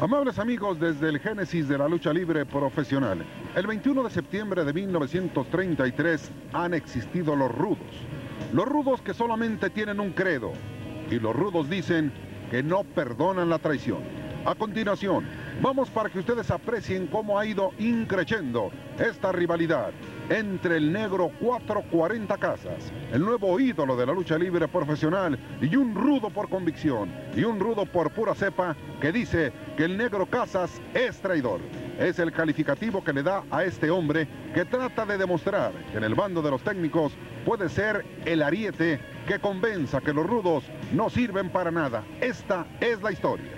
Amables amigos, desde el génesis de la lucha libre profesional, el 21 de septiembre de 1933 han existido los rudos. Los rudos que solamente tienen un credo. Y los rudos dicen que no perdonan la traición. A continuación, vamos para que ustedes aprecien cómo ha ido increciendo esta rivalidad entre el negro 440 Casas, el nuevo ídolo de la lucha libre profesional, y un rudo por convicción, y un rudo por pura cepa, que dice que el negro Casas es traidor. Es el calificativo que le da a este hombre que trata de demostrar que en el bando de los técnicos puede ser el ariete que convenza que los rudos no sirven para nada. Esta es la historia.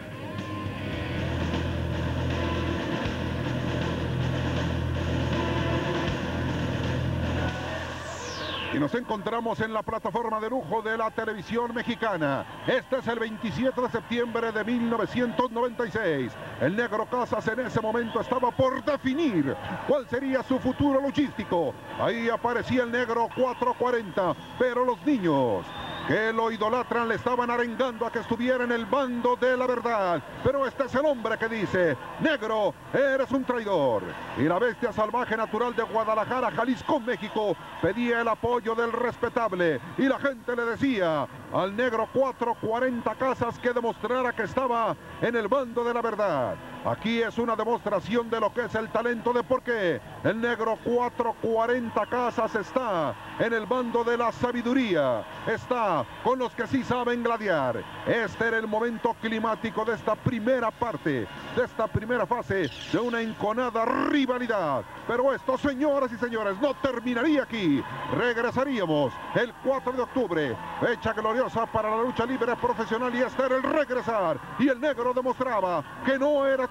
Y nos encontramos en la plataforma de lujo de la televisión mexicana. Este es el 27 de septiembre de 1996. El negro Casas en ese momento estaba por definir cuál sería su futuro luchístico. Ahí aparecía el negro 440, pero los niños que lo idolatran le estaban arengando a que estuviera en el bando de la verdad. Pero este es el hombre que dice, negro, eres un traidor. Y la bestia salvaje natural de Guadalajara, Jalisco, México, pedía el apoyo del respetable. Y la gente le decía al negro 440 casas que demostrara que estaba en el bando de la verdad. Aquí es una demostración de lo que es el talento de por qué el negro 440 casas está en el bando de la sabiduría. Está con los que sí saben gladiar. Este era el momento climático de esta primera parte, de esta primera fase de una enconada rivalidad. Pero esto, señoras y señores, no terminaría aquí. Regresaríamos el 4 de octubre, fecha gloriosa para la lucha libre profesional y este era el regresar. Y el negro demostraba que no era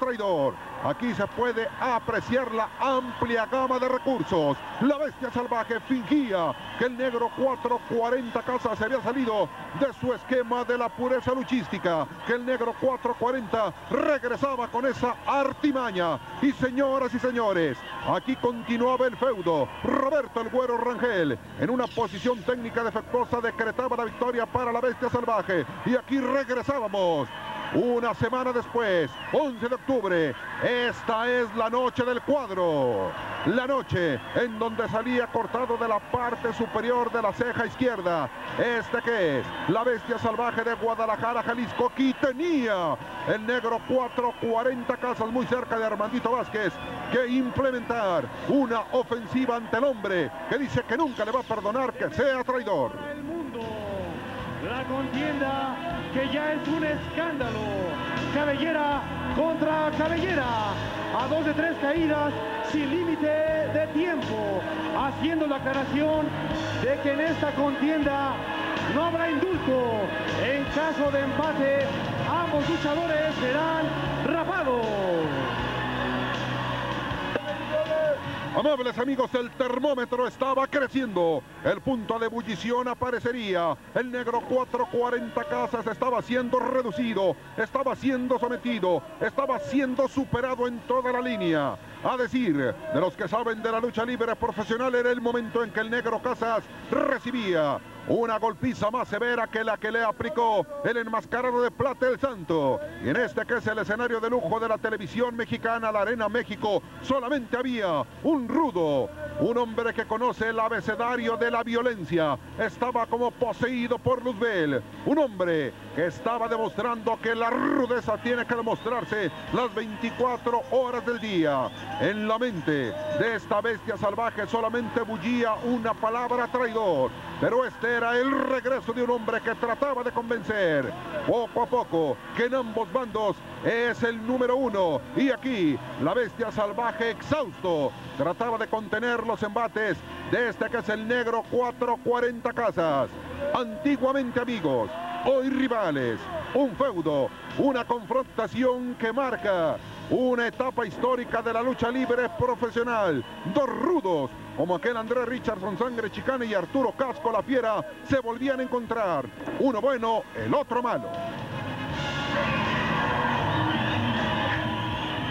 Aquí se puede apreciar la amplia gama de recursos. La bestia salvaje fingía que el negro 440 Casas se había salido de su esquema de la pureza luchística. Que el negro 440 regresaba con esa artimaña. Y señoras y señores, aquí continuaba el feudo. Roberto el Güero Rangel en una posición técnica defectuosa decretaba la victoria para la bestia salvaje. Y aquí regresábamos una semana después, 11 de octubre, esta es la noche del cuadro. La noche en donde salía cortado de la parte superior de la ceja izquierda. Este que es la bestia salvaje de Guadalajara, Jalisco. Aquí tenía el negro 440 casas muy cerca de Armandito Vázquez que implementar una ofensiva ante el hombre que dice que nunca le va a perdonar que sea traidor. La contienda que ya es un escándalo. Cabellera contra cabellera. A dos de tres caídas sin límite de tiempo. Haciendo la aclaración de que en esta contienda no habrá indulto. En caso de empate, ambos luchadores serán rapados. Amables amigos, el termómetro estaba creciendo. El punto de ebullición aparecería. El negro 440 casas estaba siendo reducido, estaba siendo sometido, estaba siendo superado en toda la línea. A decir de los que saben de la lucha libre profesional, era el momento en que el negro Casas recibía una golpiza más severa que la que le aplicó el enmascarado de Plata el Santo. Y en este que es el escenario de lujo de la televisión mexicana, la Arena México, solamente había un rudo, un hombre que conoce el abecedario de la violencia. Estaba como poseído por Luzbel. Un hombre que estaba demostrando que la rudeza tiene que demostrarse las 24 horas del día. En la mente de esta bestia salvaje solamente bullía una palabra traidor. Pero este era el regreso de un hombre que trataba de convencer poco a poco que en ambos bandos es el número uno. Y aquí la bestia salvaje exhausto trataba de contener los embates de este que es el negro 440 casas. Antiguamente amigos, hoy rivales, un feudo, una confrontación que marca una etapa histórica de la lucha libre profesional. Dos rudos, como aquel Andrés Richardson, sangre chicana y Arturo Casco, la fiera, se volvían a encontrar. Uno bueno, el otro malo.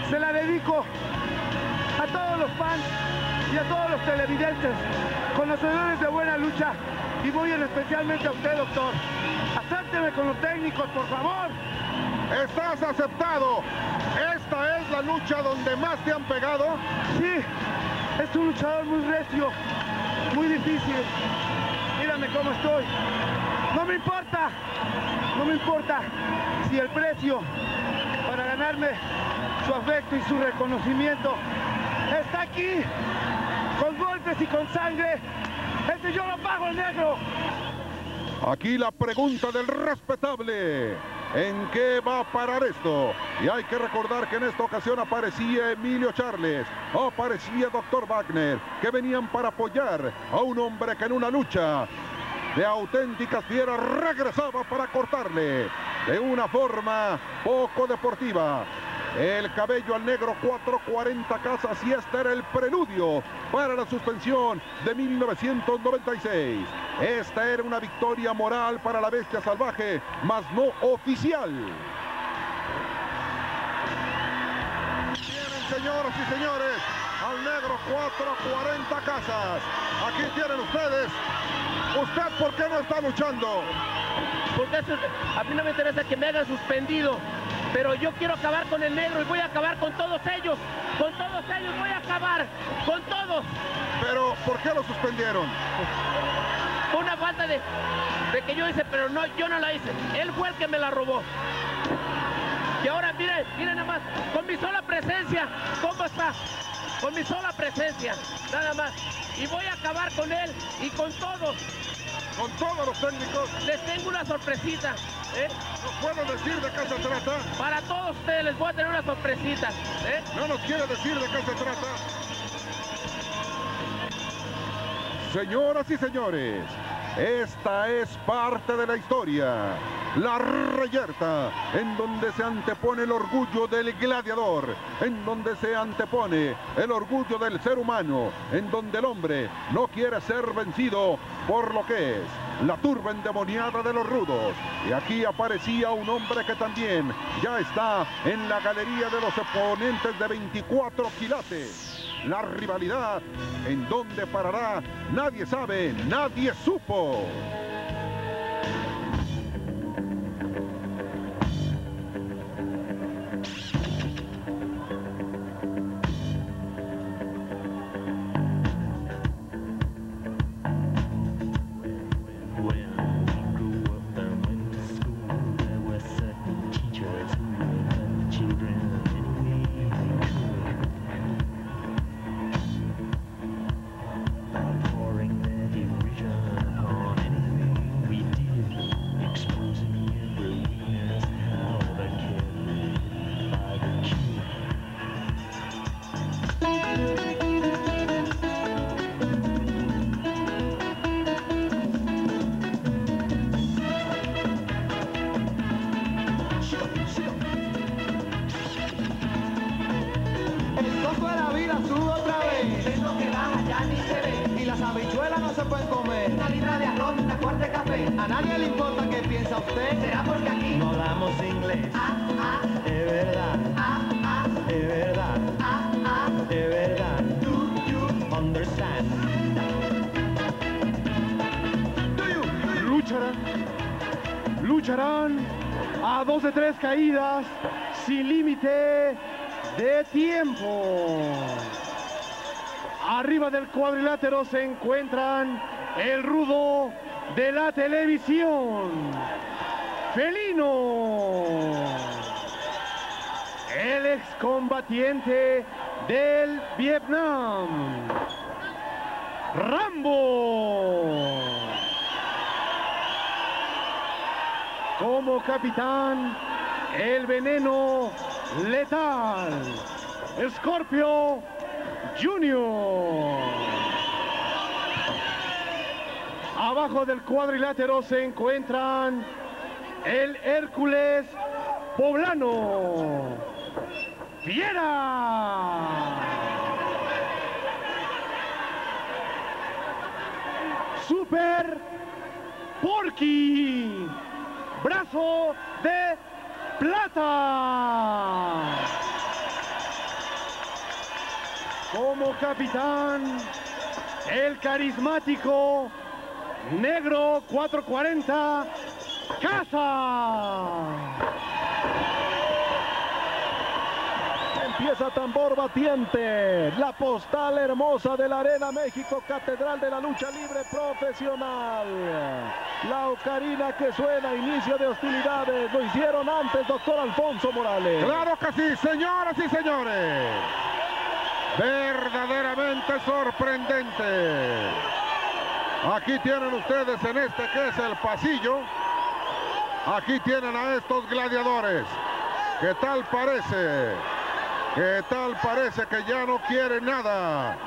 Se la dedico a todos los fans y a todos los televidentes, conocedores de buena lucha y muy especialmente a usted, doctor. Acérteme con los técnicos, por favor. Estás aceptado. Esta es la lucha donde más te han pegado. Sí, es un luchador muy recio, muy difícil. Mírame cómo estoy. No me importa, no me importa si el precio para ganarme su afecto y su reconocimiento está aquí, con golpes y con sangre. Ese yo lo pago, el negro. Aquí la pregunta del respetable. ¿En qué va a parar esto? Y hay que recordar que en esta ocasión aparecía Emilio Charles, aparecía Dr. Wagner, que venían para apoyar a un hombre que en una lucha de auténticas fieras regresaba para cortarle de una forma poco deportiva. El cabello al negro 440 casas y este era el preludio para la suspensión de 1996. Esta era una victoria moral para la bestia salvaje, mas no oficial. Tienen, señoras y señores, al negro 440 casas. Aquí tienen ustedes. ¿Usted por qué no está luchando? Porque a mí no me interesa que me hagan suspendido, pero yo quiero acabar con el negro y voy a acabar con todos ellos. Con todos ellos voy a acabar, con todos. Pero, ¿por qué lo suspendieron? Fue una falta de, de que yo hice, pero no, yo no la hice. Él fue el que me la robó. Y ahora miren, miren nada más, con mi sola presencia, ¿cómo está? Con mi sola presencia, nada más. Y voy a acabar con él y con todos. Con todos los técnicos. Les tengo una sorpresita. ¿eh? ¿Nos pueden decir de qué se trata? Para todos ustedes les voy a tener una sorpresita. ¿eh? No nos quiere decir de qué se trata. Señoras y señores, esta es parte de la historia. La reyerta, en donde se antepone el orgullo del gladiador, en donde se antepone el orgullo del ser humano, en donde el hombre no quiere ser vencido por lo que es la turba endemoniada de los rudos. Y aquí aparecía un hombre que también ya está en la galería de los oponentes de 24 quilates. La rivalidad, en dónde parará, nadie sabe, nadie supo. A dos de tres caídas sin límite de tiempo. Arriba del cuadrilátero se encuentran el rudo de la televisión, Felino, el excombatiente del Vietnam, Rambo. Como capitán, el veneno letal, Scorpio Junior. Abajo del cuadrilátero se encuentran el Hércules Poblano. Fiera. Super Porky. Brazo de plata. Como capitán, el carismático negro 440 Casa. Empieza tambor batiente. La postal hermosa de la Arena México, Catedral de la Lucha Libre Profesional. La ocarina que suena, inicio de hostilidades. Lo hicieron antes, doctor Alfonso Morales. Claro que sí, señoras y señores. Verdaderamente sorprendente. Aquí tienen ustedes en este que es el pasillo. Aquí tienen a estos gladiadores. ¿Qué tal parece? ¿Qué tal parece que ya no quieren nada?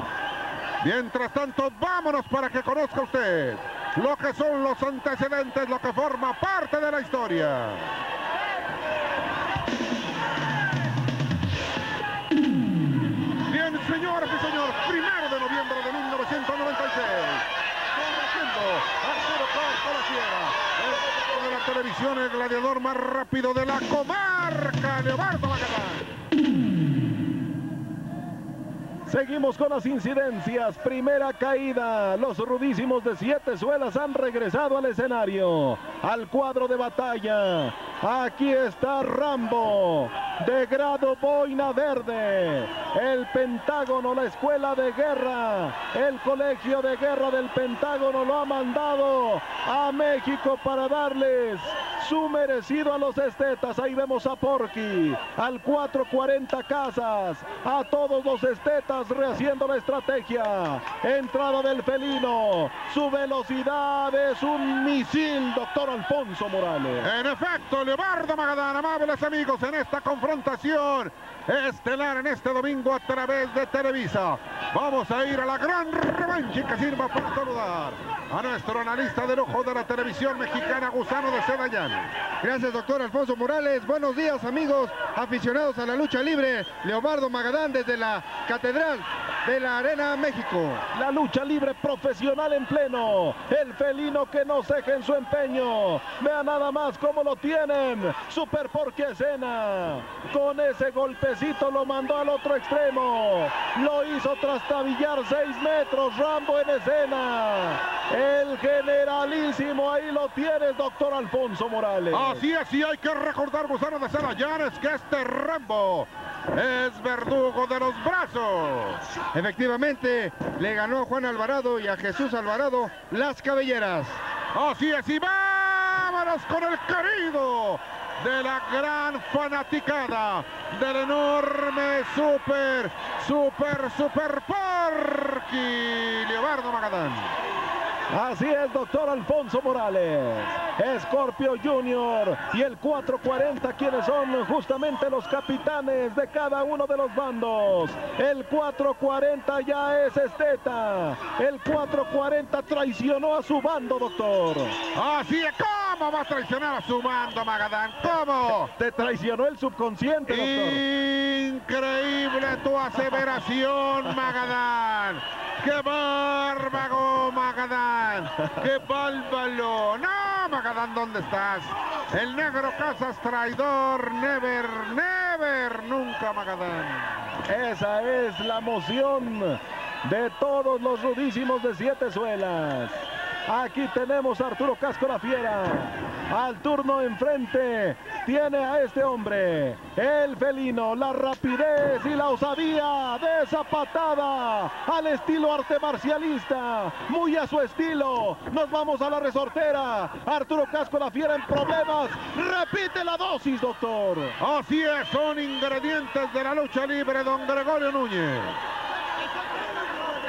Mientras tanto, vámonos para que conozca usted lo que son los antecedentes, lo que forma parte de la historia. Bien, señoras y señores, primero de noviembre de 1996. Conociendo Arturo Carlos la Sierra, el de la televisión, el gladiador más rápido de la comarca, Leobardo Magalán. Seguimos con las incidencias. Primera caída. Los rudísimos de siete suelas han regresado al escenario. Al cuadro de batalla. Aquí está Rambo. De grado Boina Verde. El Pentágono, la escuela de guerra. El colegio de guerra del Pentágono lo ha mandado a México para darles su merecido a los estetas. Ahí vemos a Porky, al 440 Casas, a todos los estetas rehaciendo la estrategia. Entrada del felino, su velocidad es un misil, doctor Alfonso Morales. En efecto, Leobardo Magadán, amables amigos, en esta confrontación estelar en este domingo a través de Televisa. Vamos a ir a la gran revancha que sirva para saludar a nuestro analista de lujo de la televisión mexicana, Gusano de Sedayán. Gracias, doctor Alfonso Morales. Buenos días, amigos aficionados a la lucha libre. Leobardo Magadán desde la Catedral de la Arena México. La lucha libre profesional en pleno. El felino que no ceja en su empeño. Vea nada más cómo lo tienen. Super porque escena. Con ese golpecito lo mandó al otro extremo. Lo hizo trastabillar seis metros. Rambo en escena. El generalísimo, ahí lo tienes, doctor Alfonso Morales. Así es, y hay que recordar, Gusano de Sedayán, es que este Rambo es verdugo de los brazos. Efectivamente, le ganó a Juan Alvarado y a Jesús Alvarado las cabelleras. Así es, y vámonos con el querido de la gran fanaticada del enorme super, super, super Porky Leobardo Magadán. Así es, doctor Alfonso Morales. Scorpio Junior y el 440, quienes son justamente los capitanes de cada uno de los bandos. El 440 ya es esteta. El 440 traicionó a su bando, doctor. Así es, ¿cómo va a traicionar a su bando, Magadán? ¿Cómo? Te traicionó el subconsciente, doctor. Increíble tu aseveración, Magadán. ¡Qué bárbaro, Magadán! ¡Qué bárbaro! ¡No, Magadán, ¿dónde estás? El negro Casas traidor, never, never, nunca, Magadán. Esa es la moción de todos los rudísimos de siete suelas. Aquí tenemos a Arturo Casco la Fiera. Al turno enfrente tiene a este hombre, el felino, la rapidez y la osadía de esa patada al estilo arte marcialista, muy a su estilo. Nos vamos a la resortera. Arturo Casco la Fiera en problemas. Repite la dosis, doctor. Así es, son ingredientes de la lucha libre, don Gregorio Núñez.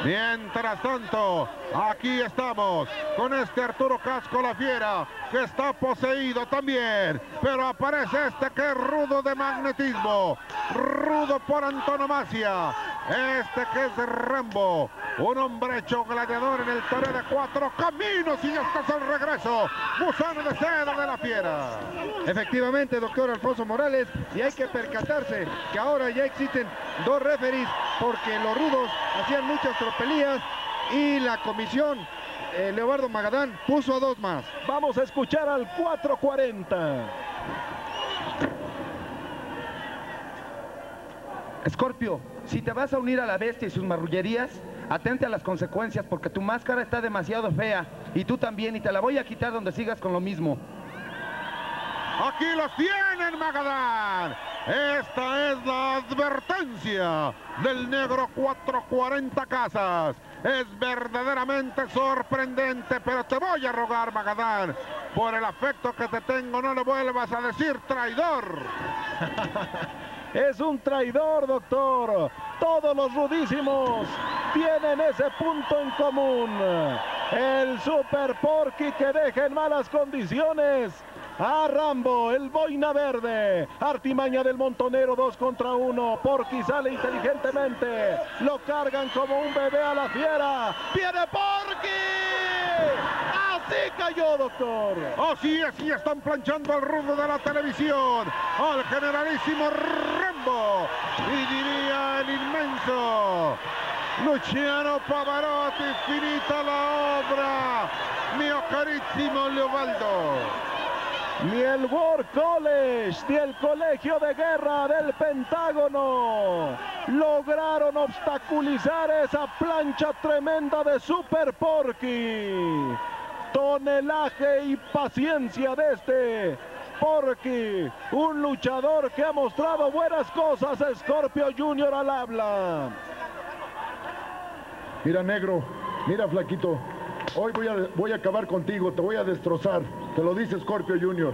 Mientras tanto, aquí estamos con este Arturo Casco la Fiera, que está poseído también, pero aparece este que es rudo de magnetismo, rudo por antonomasia, este que es Rambo, un hombre hecho gladiador en el torneo de cuatro caminos y este es el regreso, gusano de seda de la Fiera. Efectivamente, doctor Alfonso Morales, y hay que percatarse que ahora ya existen dos referees porque los rudos hacían muchas tropelías y la comisión eh, Leobardo Magadán puso a dos más. Vamos a escuchar al 440. Scorpio, si te vas a unir a la bestia y sus marrullerías, atente a las consecuencias porque tu máscara está demasiado fea y tú también y te la voy a quitar donde sigas con lo mismo. Aquí los tienen, Magadán. Esta es la advertencia del negro 440 Casas. Es verdaderamente sorprendente, pero te voy a rogar, Magadán, por el afecto que te tengo, no le vuelvas a decir traidor. Es un traidor, doctor. Todos los rudísimos tienen ese punto en común. El Super Porky que deja en malas condiciones a Rambo, el boina verde. Artimaña del montonero, dos contra uno. Porky sale inteligentemente. Lo cargan como un bebé a la fiera. ¡Viene Porky! Así cayó, doctor. Así y están planchando al rudo de la televisión, al generalísimo Rambo, y diría el inmenso Luciano Pavarotti, finita la obra, mio carissimo Leobaldo. Ni el War College, ni el Colegio de Guerra del Pentágono lograron obstaculizar esa plancha tremenda de Super Porky. Tonelaje y paciencia de este Porky, un luchador que ha mostrado buenas cosas, Scorpio Junior al habla. Mira, negro, mira, flaquito. Hoy voy a, voy a acabar contigo, te voy a destrozar. Te lo dice Scorpio Junior.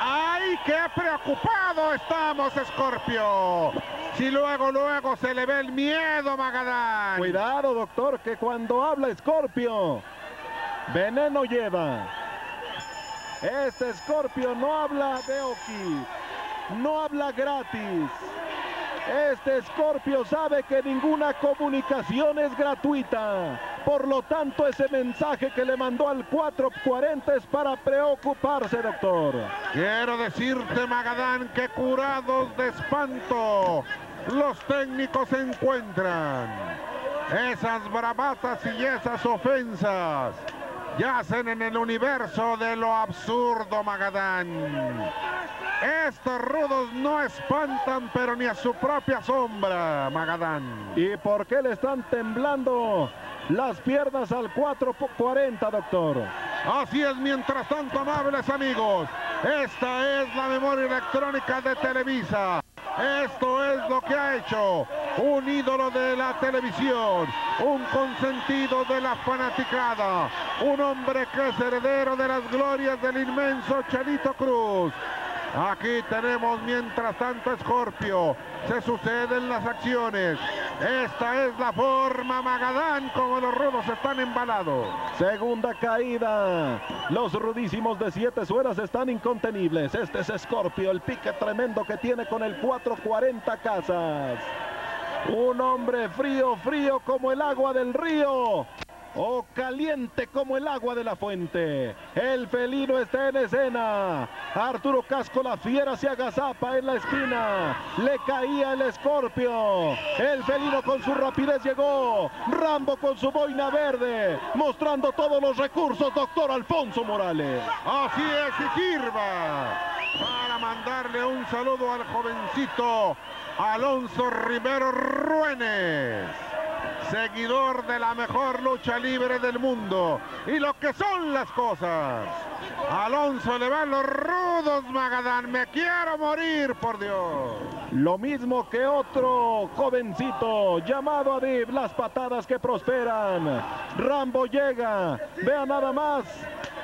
¡Ay, qué preocupado estamos, Scorpio! Si luego, luego se le ve el miedo, Magadán. Cuidado, doctor, que cuando habla Scorpio, veneno lleva. Este Scorpio no habla de Oki, no habla gratis. Este Scorpio sabe que ninguna comunicación es gratuita. Por lo tanto, ese mensaje que le mandó al 440 es para preocuparse, doctor. Quiero decirte, Magadán, que curados de espanto, los técnicos se encuentran. Esas bravatas y esas ofensas yacen en el universo de lo absurdo, Magadán. Estos rudos no espantan, pero ni a su propia sombra, Magadán. ¿Y por qué le están temblando las piernas al 440, doctor? Así es, mientras tanto, amables amigos, esta es la memoria electrónica de Televisa. Esto es lo que ha hecho un ídolo de la televisión, un consentido de la fanaticada, un hombre que es heredero de las glorias del inmenso Chelito Cruz. Aquí tenemos mientras tanto Scorpio. Se suceden las acciones. Esta es la forma Magadán como los rudos están embalados. Segunda caída. Los rudísimos de siete suelas están incontenibles. Este es Scorpio, el pique tremendo que tiene con el 440 Casas. Un hombre frío, frío como el agua del río. O caliente como el agua de la fuente. El felino está en escena. Arturo Casco, la fiera, se agazapa en la esquina. Le caía el escorpio. El felino con su rapidez llegó. Rambo con su boina verde. Mostrando todos los recursos, doctor Alfonso Morales. Así es, y sirva. Para mandarle un saludo al jovencito Alonso Rivero Ruénes seguidor de la mejor lucha libre del mundo. Y lo que son las cosas. Alonso le van los rudos, Magadán. Me quiero morir, por Dios. Lo mismo que otro jovencito llamado Adib, las patadas que prosperan. Rambo llega, vea nada más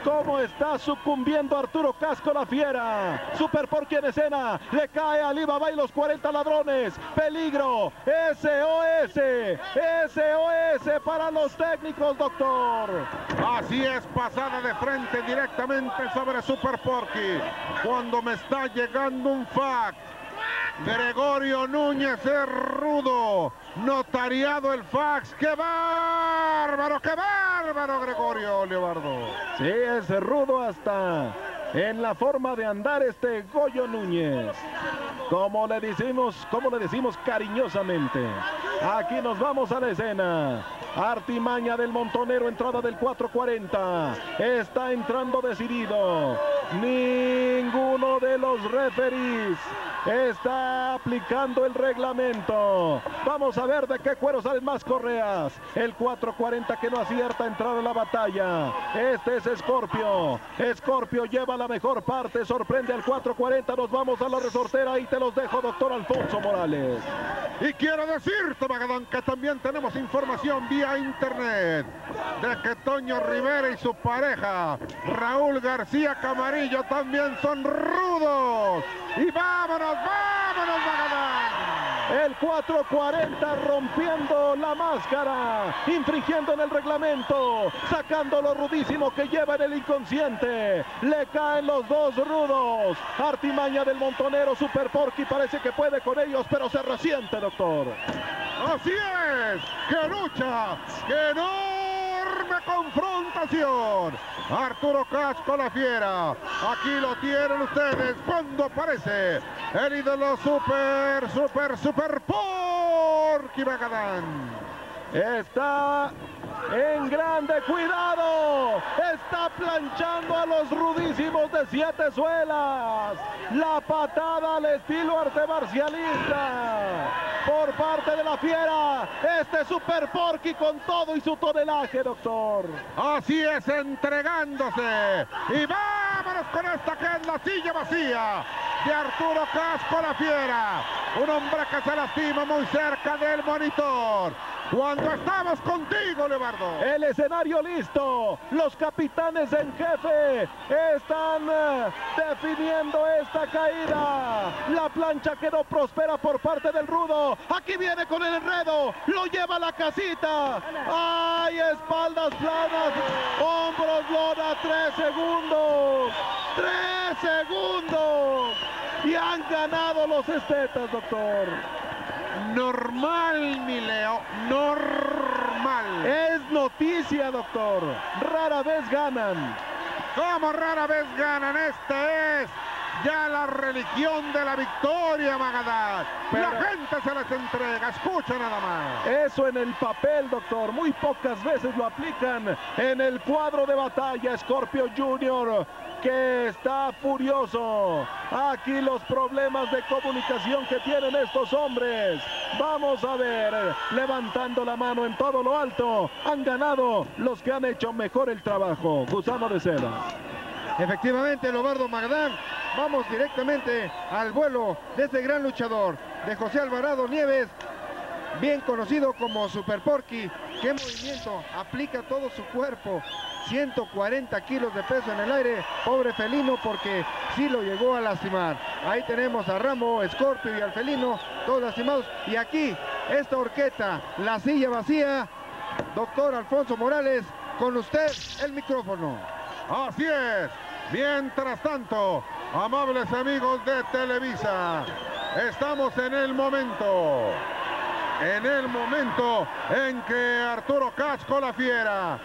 cómo está sucumbiendo Arturo Casco la fiera. Super Porky en escena, le cae a Alibaba y los 40 ladrones. Peligro, SOS, SOS para los técnicos, doctor. Así es, pasada de frente directamente sobre Super Porky. Cuando me está llegando un fax. Gregorio Núñez es rudo. Notariado el fax. ¡Qué bárbaro! ¡Qué bárbaro, Gregorio Leobardo! Sí, es rudo hasta en la forma de andar este Goyo Núñez. Como le decimos, como le decimos cariñosamente. Aquí nos vamos a la escena. Artimaña del Montonero, entrada del 440. Está entrando decidido. Ninguno de los referees está aplicando el reglamento. Vamos a ver de qué cuero salen más correas. El 440 que no acierta a entrar a la batalla. Este es Scorpio. Scorpio lleva la mejor parte, sorprende al 440. Nos vamos a la resortera y te los dejo, doctor Alfonso Morales. Y quiero decirte, Magadán, que también tenemos información vía internet de que Toño Rivera y su pareja, Raúl García También son rudos. Y vámonos, vámonos, Magadán. El 440 rompiendo la máscara, infringiendo en el reglamento, sacando lo rudísimo que lleva en el inconsciente. Le caen los dos rudos. Artimaña del montonero Super Porky parece que puede con ellos, pero se resiente, doctor. Así es, que lucha, que enorme confrontación. Arturo Casco la fiera. Aquí lo tienen ustedes cuando aparece el ídolo super, super, super Porky Magadán. Está en grande cuidado. Está planchando a los rudísimos de siete suelas. La patada al estilo arte marcialista. Por parte de la fiera. Este Super Porky con todo y su tonelaje, doctor. Así es, entregándose. Y vámonos con esta que es la silla vacía de Arturo Casco la fiera. Un hombre que se lastima muy cerca del monitor. Cuando estamos contigo, Leonardo. El escenario listo. Los capitanes en jefe están eh, definiendo esta caída. La plancha quedó próspera por parte del rudo. Aquí viene con el enredo. Lo lleva a la casita. ¡Ay, espaldas planas! Hombros lona, tres segundos. ¡Tres segundos! Y han ganado los estetas, doctor. Normal, mi Leo, normal. Es noticia, doctor. Rara vez ganan. Como rara vez ganan, este es ya la religión de la victoria, Magadán. Pero- La gente se les entrega, escucha nada más. Eso en el papel, doctor. Muy pocas veces lo aplican en el cuadro de batalla. Scorpio Junior, que está furioso. Aquí los problemas de comunicación que tienen estos hombres. Vamos a ver, levantando la mano en todo lo alto. Han ganado los que han hecho mejor el trabajo. Gusano de seda. Efectivamente, Lobardo Magdán. Vamos directamente al vuelo de este gran luchador, de José Alvarado Nieves, bien conocido como Super Porky. ¿Qué movimiento? Aplica todo su cuerpo. 140 kilos de peso en el aire. Pobre felino porque sí lo llegó a lastimar. Ahí tenemos a Rambo, Scorpio y al felino, todos lastimados. Y aquí, esta horqueta, la silla vacía. Doctor Alfonso Morales, con usted el micrófono. Así es. Mientras tanto, amables amigos de Televisa, estamos en el momento, en el momento en que Arturo Casco la fiera.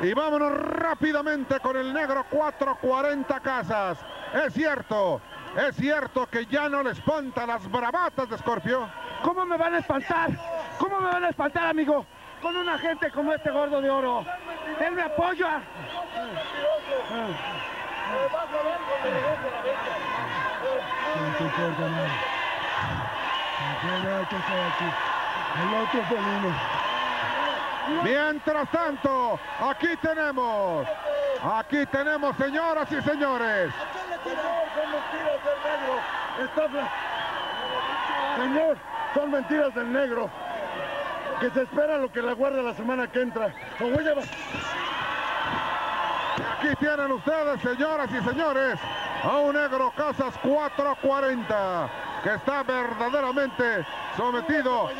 Y vámonos rápidamente con el negro 440 casas. Es cierto, es cierto que ya no le espanta las bravatas de Scorpio. ¿Cómo me van a espantar? ¿Cómo me van a espantar, amigo? Con una gente como este gordo de oro. Mientras tanto, aquí tenemos, aquí tenemos, señoras y señores, Señor, son mentiras del negro. Que se espera lo que la guarda la semana que entra. Aquí tienen ustedes, señoras y señores, a un negro Casas 440 que está verdaderamente sometido.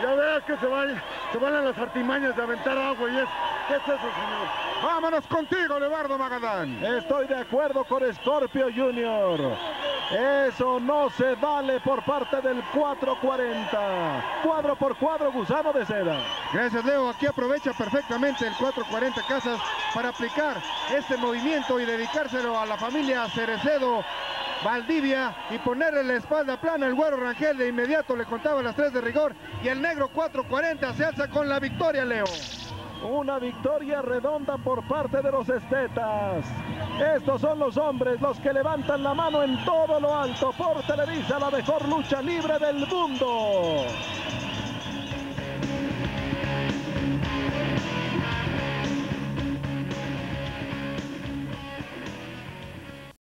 Ya vea que se van, se van a las artimañas de aventar agua y es. ¿Qué es eso, señor? Vámonos contigo, Leonardo Magadán. Estoy de acuerdo con Scorpio Junior. Eso no se vale por parte del 440. Cuadro por cuadro, gusano de seda. Gracias, Leo. Aquí aprovecha perfectamente el 440 Casas para aplicar este movimiento y dedicárselo a la familia Cerecedo. Valdivia y ponerle la espalda plana el güero Rangel de inmediato le contaba las tres de rigor y el negro 440 se alza con la victoria Leo. Una victoria redonda por parte de los estetas. Estos son los hombres, los que levantan la mano en todo lo alto por Televisa, la mejor lucha libre del mundo.